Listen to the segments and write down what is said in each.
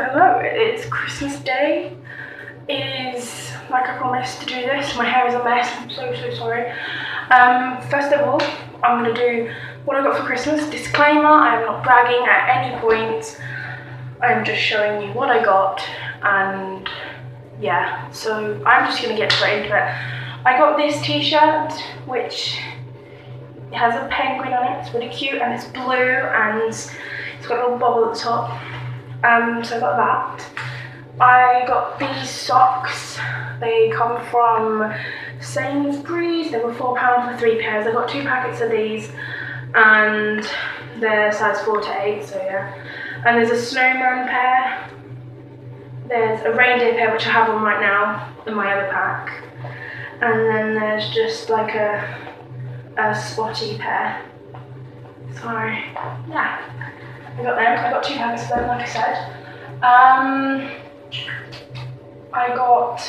Hello, it is Christmas Day. It is like I promised to do this. My hair is a mess. I'm so so sorry. Um, first of all, I'm gonna do what I got for Christmas. Disclaimer: I am not bragging at any point. I'm just showing you what I got, and yeah. So I'm just gonna get straight into it. I got this T-shirt, which has a penguin on it. It's really cute, and it's blue, and it's got a little bubble at the top. Um, so I got that. I got these socks. They come from Sainsbury's. They were £4 for three pairs. I got two packets of these and they're size 4 to 8, so yeah. And there's a snowman pair. There's a reindeer pair, which I have on right now in my other pack. And then there's just like a, a spotty pair. So, yeah. I got them. I got two packets of them, like I said. Um, I got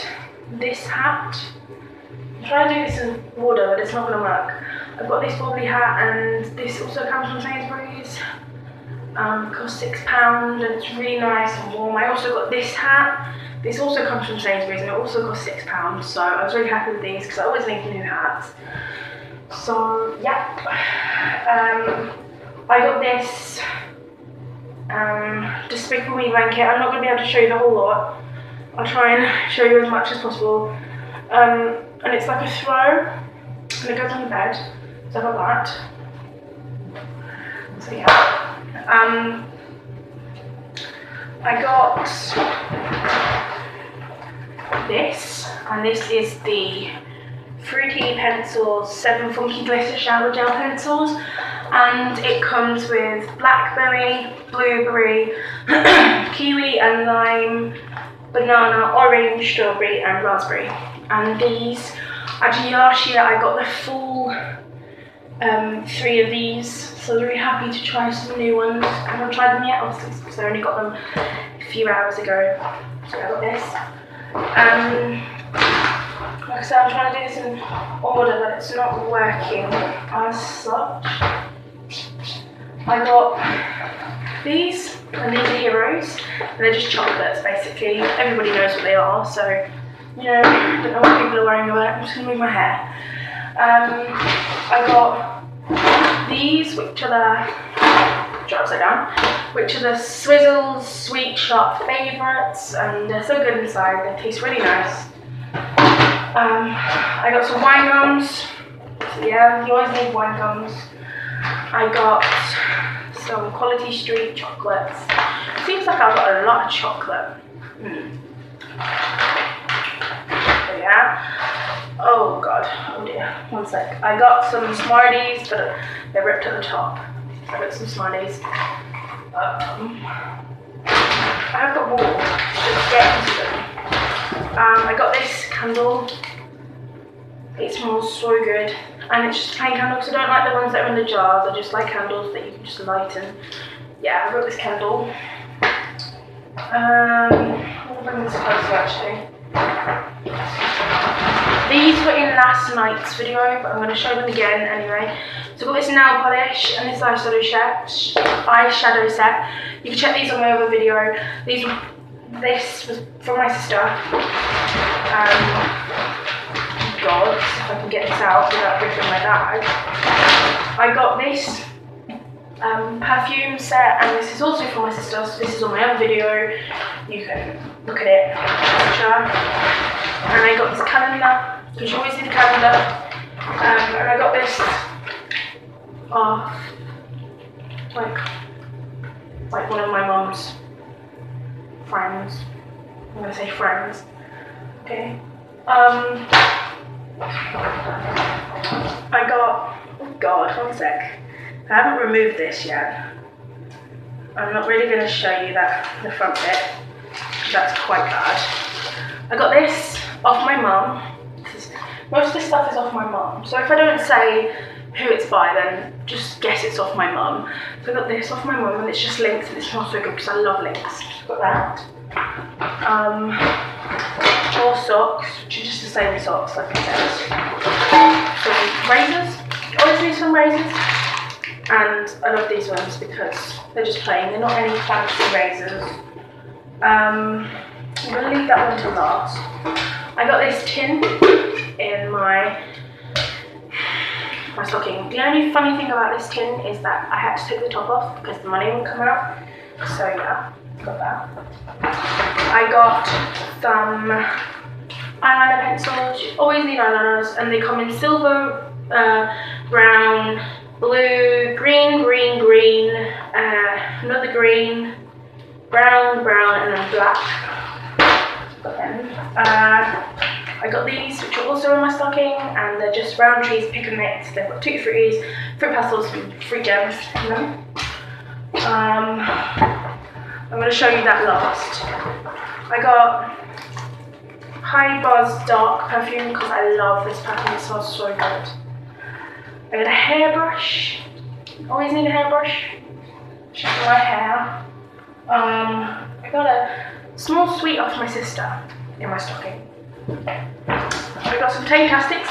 this hat. I'm trying to do this in order, but it's not going to work. I've got this wobbly hat, and this also comes from Sainsbury's. Um, cost six pound, and it's really nice and warm. I also got this hat. This also comes from Sainsbury's, and it also cost six pounds. So I was really happy with these because I always need new hats. So yeah, um, I got this um, Despicable Me blanket. I'm not going to be able to show you the whole lot. I'll try and show you as much as possible. Um, and it's like a throw, and it goes on the bed. So got that. So yeah. Um, I got this, and this is the Fruity Pencils 7 Funky Glitter Shower Gel Pencils and it comes with blackberry, blueberry, kiwi and lime, banana, orange, strawberry and raspberry. And these, actually last year I got the full um, three of these, so I'm really happy to try some new ones. I haven't tried them yet, obviously, because I only got them a few hours ago. So I got this. Um, like I said, I'm trying to do this in order, but it's not working as such. I got these, and these are heroes, and they're just chocolates basically. Everybody knows what they are, so you know, I don't know what people are wearing about. I'm just gonna move my hair. Um, I got these, which are the which are upside down, which are the Swizzels Sweet Shop favourites, and they're so good inside. They taste really nice. Um, I got some wine gums. So yeah, you always need wine gums. I got some Quality Street chocolates. Seems like I've got a lot of chocolate. Mm. Yeah. Oh god. Oh dear. One sec. I got some Smarties, but they're ripped at the top. I got some Smarties. Um, I've got more. Just get into them. Um, I got this candle. It smells so good and it's just plain candle I don't like the ones that are in the jars. I just like candles that you can just light and yeah, I got this candle. Um, I'll bring this closer actually. These were in last night's video, but I'm going to show them again anyway. So I've got this nail polish and this eyeshadow set. Eyeshadow set. You can check these on my other video. These, this was from my sister. Um, out without my bag. I got this um, perfume set, and this is also for my sister, so this is on my other video. You can look at it, And I got this calendar, because you always need a calendar. Um, and I got this off, like, like one of my mom's friends. I'm gonna say friends. Okay. Um, I got, oh god, one sec. I haven't removed this yet. I'm not really going to show you that, the front bit. That's quite bad. I got this off my mum. Most of this stuff is off my mum. So if I don't say who it's by, then just guess it's off my mum. So I got this off my mum and it's just Lynx, and it's not so good because I love Lynx. Got that. Um, more socks, which the same socks, like I said. Some razors, need some razors. And I love these ones because they're just plain, they're not any fancy razors. Um, I'm gonna leave that one to last. I got this tin in my my stocking. The only funny thing about this tin is that I had to take the top off because the money wouldn't come out. So yeah, got that. I got some eyeliner pencils. Always need eyeliners and they come in silver, uh, brown, blue, green, green, green, uh, another green, brown, brown and then black. Uh, I got these, which are also in my stocking, and they're just Rowntree's, pick and mix. They've got Tooty Frooties, Fruit Pastilles, and fruit gems in them. Um, I'm going to show you that last. I got High Buzz Dark perfume because I love this perfume. It smells so good. I got a hairbrush. Always need a hairbrush. Check my hair. Um, I got a small sweet off my sister in my stocking. I got some Tangtastics,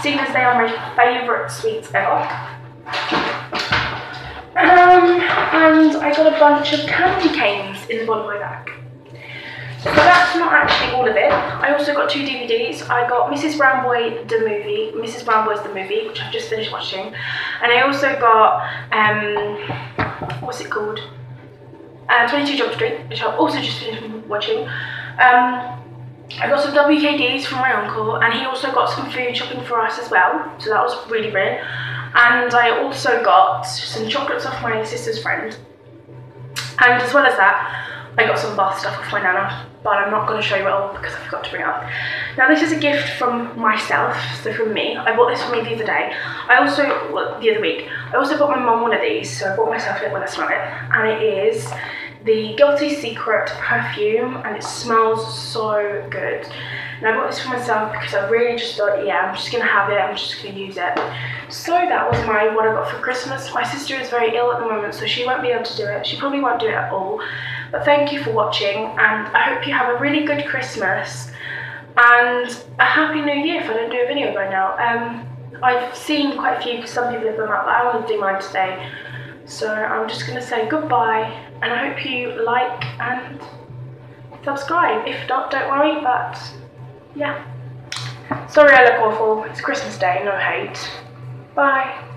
seeing as they are my favourite sweets ever. Um, and I got a bunch of candy canes in the bottom of my bag. So that's not actually all of it. I also got two DVDs. I got Mrs. Brown Boy the movie, Mrs. Brown Boy's the movie, which I've just finished watching. And I also got, um, what's it called? Uh, 22 Jump Street, which I've also just finished watching. Um, I got some WKDs from my uncle and he also got some food shopping for us as well. So that was really brilliant. And I also got some chocolates off my sister's friend. And as well as that, I got some bath stuff off my nana, but I'm not going to show you it all because I forgot to bring it up. Now this is a gift from myself, so from me. I bought this for me the other day. I also, well, the other week, I also bought my mum one of these, so I bought myself it when I smell it. And it is the Guilty Secret perfume and it smells so good. And I bought this for myself because I really just thought, yeah, I'm just going to have it, I'm just going to use it. So that was my what I got for Christmas. My sister is very ill at the moment, so she won't be able to do it. She probably won't do it at all. But thank you for watching and I hope you have a really good Christmas and a happy new year if I don't do a video by now. Um, I've seen quite a few because some people have them up, but I want to do mine today. So I'm just going to say goodbye and I hope you like and subscribe. If not, don't worry, but yeah. Sorry I look awful. It's Christmas Day, no hate. Bye.